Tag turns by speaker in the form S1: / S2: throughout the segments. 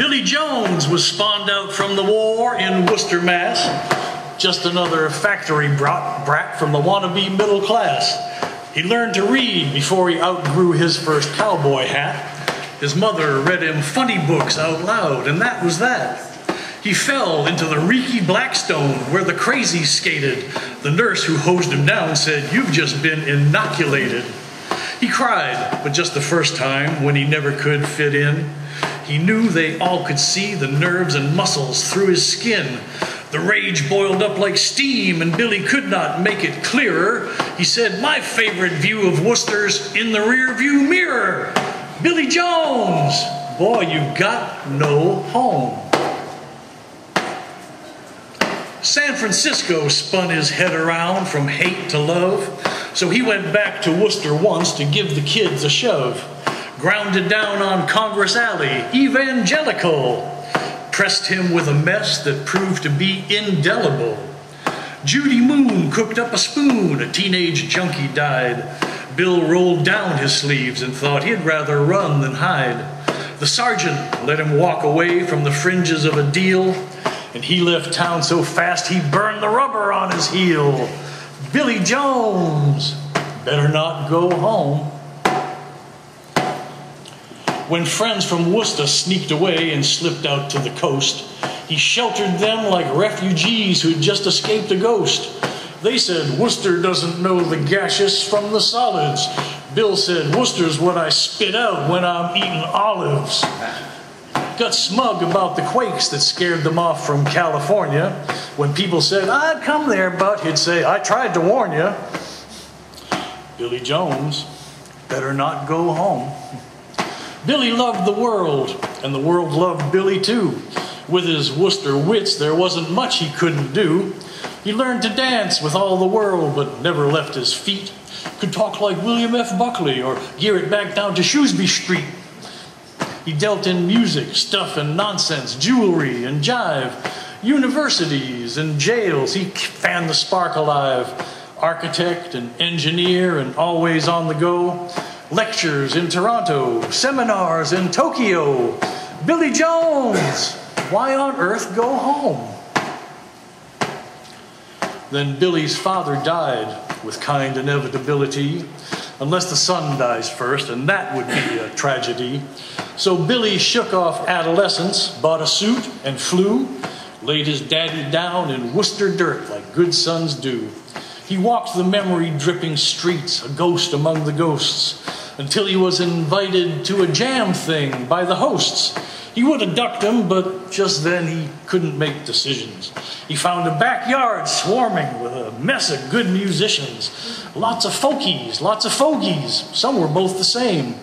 S1: Billy Jones was spawned out from the war in Worcester, Mass. Just another factory brat, from the wannabe middle class. He learned to read before he outgrew his first cowboy hat. His mother read him funny books out loud, and that was that. He fell into the reeky Blackstone where the crazy skated. The nurse who hosed him down said, You've just been inoculated. He cried, but just the first time when he never could fit in. He knew they all could see the nerves and muscles through his skin. The rage boiled up like steam, and Billy could not make it clearer. He said, My favorite view of Worcester's in the rear view mirror. Billy Jones, boy, you've got no home. San Francisco spun his head around from hate to love, so he went back to Worcester once to give the kids a shove. Grounded down on Congress Alley, evangelical, pressed him with a mess that proved to be indelible. Judy Moon cooked up a spoon, a teenage junkie died. Bill rolled down his sleeves and thought he'd rather run than hide. The sergeant let him walk away from the fringes of a deal and he left town so fast he burned the rubber on his heel. Billy Jones better not go home. When friends from Worcester sneaked away and slipped out to the coast, he sheltered them like refugees who'd just escaped a ghost. They said Worcester doesn't know the gaseous from the solids. Bill said Worcester's what I spit out when I'm eating olives got smug about the quakes that scared them off from California. When people said, I'd come there, but he'd say, I tried to warn you. Billy Jones better not go home. Billy loved the world, and the world loved Billy too. With his Worcester wits, there wasn't much he couldn't do. He learned to dance with all the world, but never left his feet. Could talk like William F. Buckley or gear it back down to Shrewsbury Street. He dealt in music, stuff and nonsense, jewelry and jive, universities and jails. He fanned the spark alive. Architect and engineer and always on the go. Lectures in Toronto, seminars in Tokyo. Billy Jones, why on earth go home? Then Billy's father died with kind inevitability, unless the son dies first, and that would be a tragedy. So Billy shook off adolescence, bought a suit, and flew, laid his daddy down in Worcester dirt like good sons do. He walked the memory dripping streets, a ghost among the ghosts, until he was invited to a jam thing by the hosts. He would have ducked him, but just then he couldn't make decisions. He found a backyard swarming with a mess of good musicians. Lots of folkies, lots of fogies. Some were both the same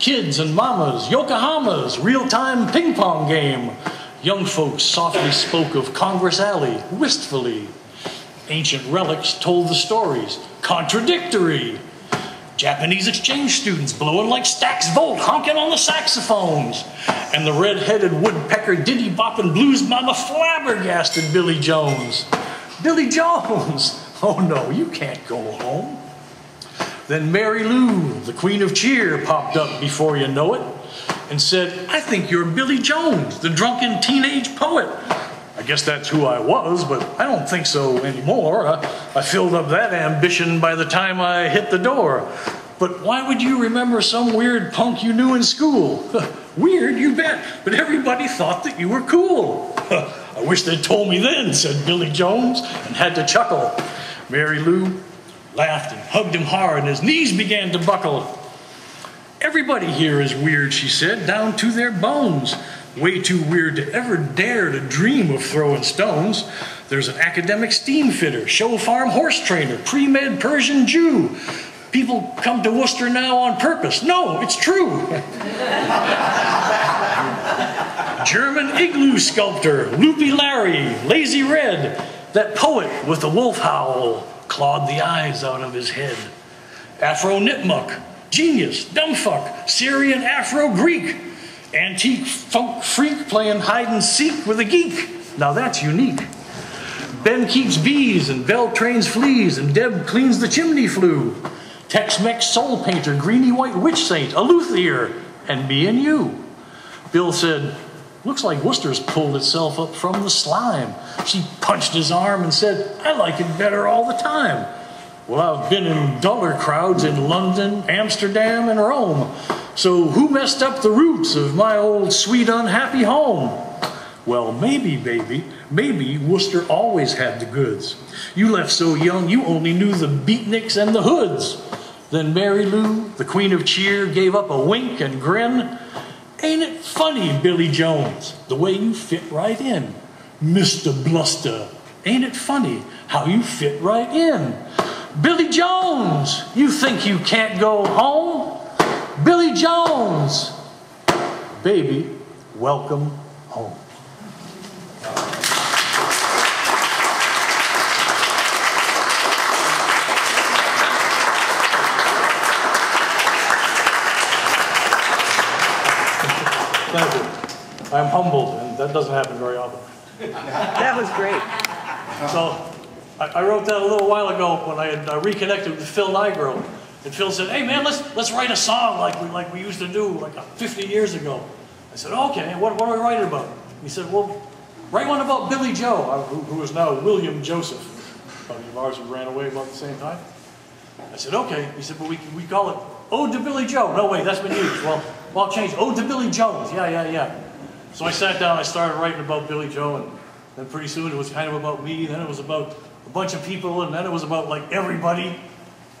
S1: kids and mamas, Yokohamas, real time ping pong game. Young folks softly spoke of Congress Alley, wistfully. Ancient relics told the stories, contradictory. Japanese exchange students blowing like Stax Volt, honking on the saxophones. And the red headed woodpecker diddy bopping blues mama flabbergasted Billy Jones. Billy Jones! Oh no, you can't go home. Then Mary Lou, the queen of cheer, popped up before you know it and said, I think you're Billy Jones, the drunken teenage poet. I guess that's who I was, but I don't think so anymore. I, I filled up that ambition by the time I hit the door. But why would you remember some weird punk you knew in school? weird, you bet, but everybody thought that you were cool. I wish they'd told me then, said Billy Jones, and had to chuckle. Mary Lou, laughed and hugged him hard, and his knees began to buckle. Everybody here is weird, she said, down to their bones. Way too weird to ever dare to dream of throwing stones. There's an academic steam fitter, show farm horse trainer, pre med Persian Jew. People come to Worcester now on purpose. No, it's true. German igloo sculptor, Loopy Larry, Lazy Red, that poet with the wolf howl, clawed the eyes out of his head. Afro Nipmuc, genius, dumbfuck, Syrian Afro Greek, antique funk freak playing hide and seek with a geek. Now that's unique. Ben keeps bees and Bell trains fleas and Deb cleans the chimney flue. Tex-Mex soul painter, greeny white witch saint, a luthier, and me and you. Bill said, Looks like Worcester's pulled itself up from the slime. She punched his arm and said, I like it better all the time. Well, I've been in duller crowds in London, Amsterdam, and Rome. So who messed up the roots of my old sweet unhappy home? Well, maybe, baby, maybe Worcester always had the goods. You left so young you only knew the beatniks and the hoods. Then Mary Lou, the queen of cheer, gave up a wink and grin. Ain't it funny, Billy Jones, the way you fit right in? Mr. Bluster, ain't it funny how you fit right in? Billy Jones, you think you can't go home? Billy Jones, baby, welcome home. Thank you. I'm humbled, and that doesn't happen very often.
S2: That was great.
S1: So I, I wrote that a little while ago when I had uh, reconnected with Phil Nigro. And Phil said, hey man, let's, let's write a song like we, like we used to do like uh, 50 years ago. I said, okay, what, what are we writing about? He said, well, write one about Billy Joe, uh, who, who is now William Joseph, buddy of ours who ran away about the same time. I said, okay. He said, but we, we call it Ode to Billy Joe. No, wait, that's been used. Well, well, I'll change Ode to Billy Jones. Yeah, yeah, yeah. So I sat down, I started writing about Billy Joe, and then pretty soon it was kind of about me, then it was about a bunch of people, and then it was about like everybody.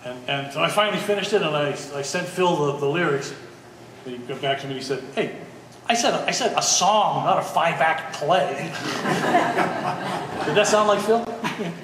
S1: And, and so I finally finished it, and I, I sent Phil the, the lyrics. And he got back to me and he said, hey, I said, I said a song, not a five-act play. Did that sound like Phil?